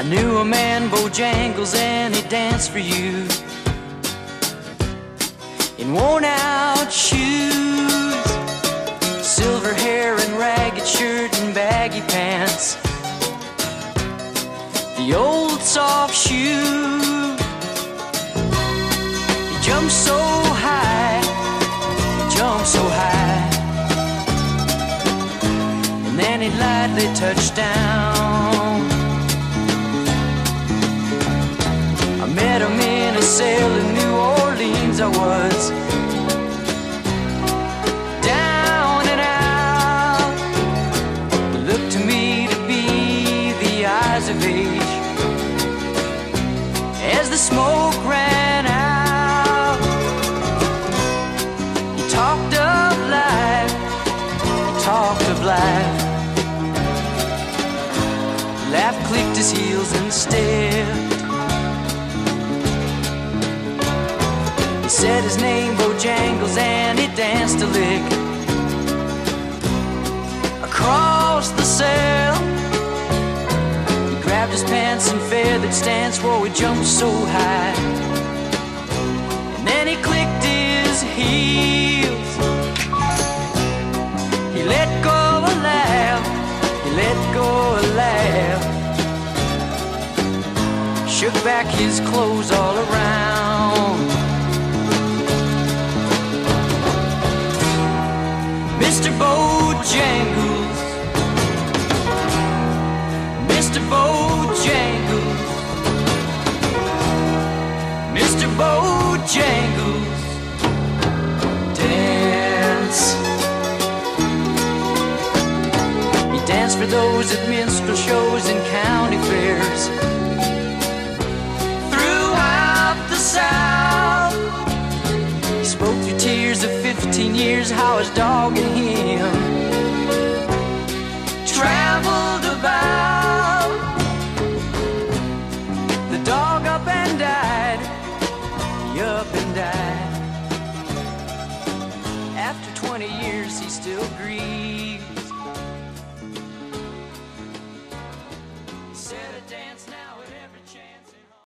I knew a man, Bojangles, and he danced for you in worn out shoes, silver hair and ragged shirt and baggy pants. The old soft shoe, he jumped so high, he jumped so high, and then he lightly touched down. I down and out. It looked to me to be the eyes of age as the smoke ran out. He talked of life, he talked of life. Laugh clicked his heels and stepped. Said his name, Bojangles, and he danced a lick across the cell. He grabbed his pants and feathered stance, whoa, he jumped so high. And then he clicked his heels. He let go a laugh, he let go a laugh. Shook back his clothes all around. Mr. Bojangles, Mr. Bojangles, Mr. Bojangles, dance. He danced for those at minstrel shows and 16 years, I was dogging him. Traveled about, the dog up and died, up and died. After 20 years, he still grieves.